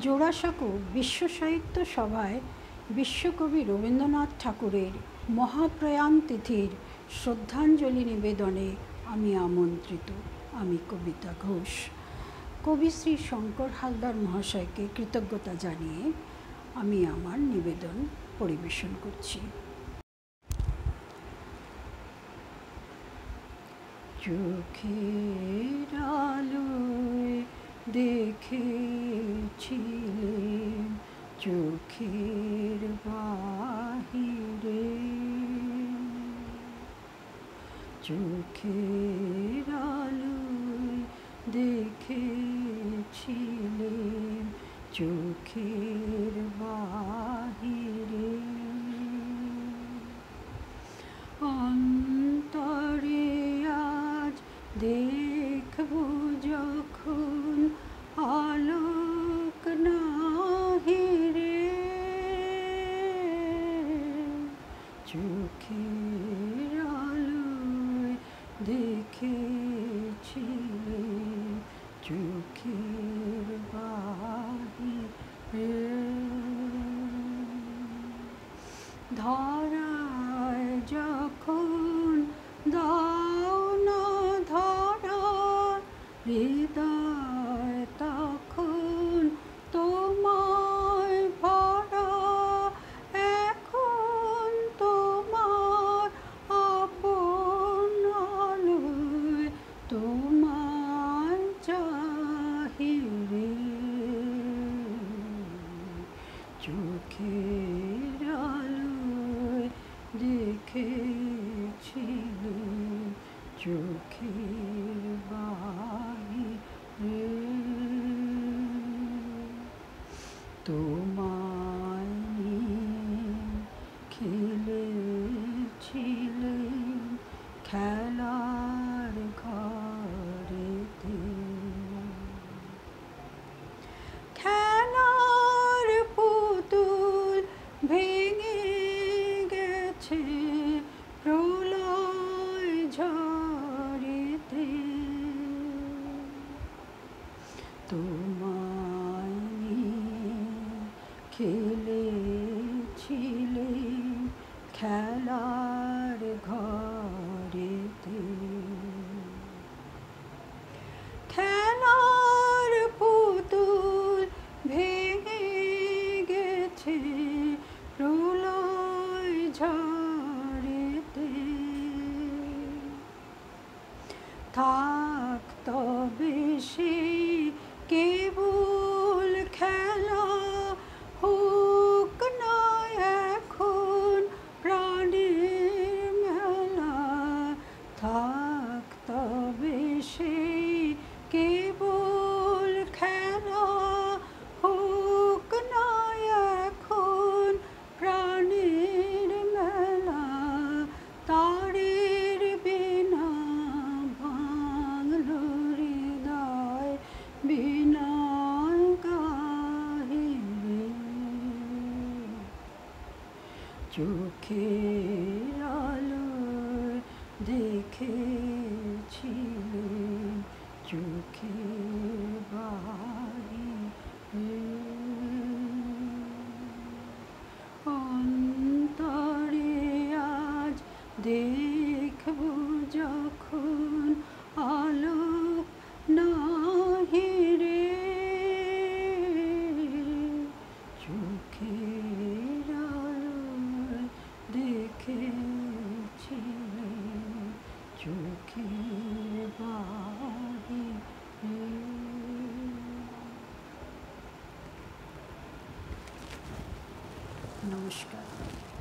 জোড়াসাঁকো বিশ্ব সাহিত্য সভায় বিশ্বকবি রবীন্দ্রনাথ ঠাকুরের মহাপ্রয়াণ তিথির শ্রদ্ধাঞ্জলি নিবেদনে আমি আমন্ত্রিত, আমি কবিতা ঘোষ। কবি শ্রী শঙ্কর হালদার মহাশয়কে কৃতজ্ঞতা জানিয়ে আমি আমার নিবেদন পরিবেশন করছি। চোখের আলোয় দেখেছিলেন চোখের বাহিরে। চোখের আলোয় দেখেছিলেন চোখের বাহিরে চোখের আলোয় দেখেছিলে চোখের চোখের আলোয় দেখেছিল চোখের গেছে প্রলয় ঝড়েতে। তোমায় নিয়ে থাক বেশি কেবল খেলা হোক না এখন প্রাণীর মেলা। থাক তবে চোখের আলো দেখেছিলেন চোখে বাড়ি অন্তরে আজ দেখব যখন আলোক চোখের বাহিরে নমস্কার